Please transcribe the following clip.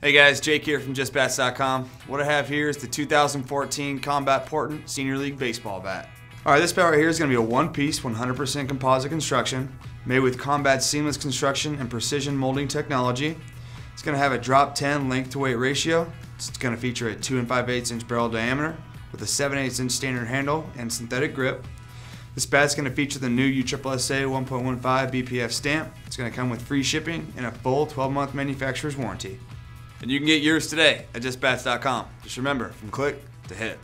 Hey guys, Jake here from JustBats.com. What I have here is the 2014 Combat Portent Senior League Baseball Bat. Alright, this bat right here is going to be a one-piece, 100% composite construction, made with Combat seamless construction and precision molding technology. It's going to have a drop 10 length to weight ratio. It's going to feature a 2 and 5 8 inch barrel diameter with a 7 8 inch standard handle and synthetic grip. This bat's going to feature the new USSSA 1.15 BPF stamp. It's going to come with free shipping and a full 12 month manufacturer's warranty. And you can get yours today at justbats.com. Just remember, from click to hit.